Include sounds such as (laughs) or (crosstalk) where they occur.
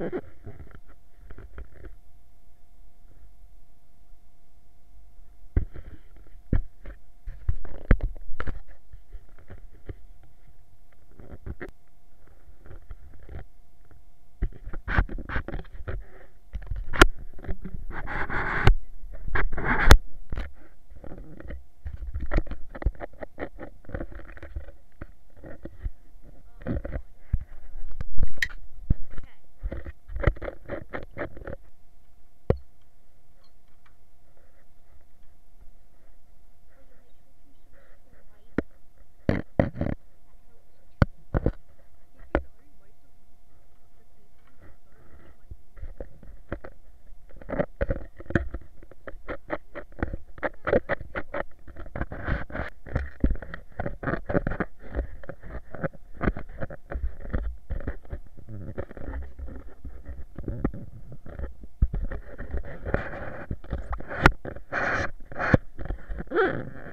Mm-hmm. (laughs) Hmm.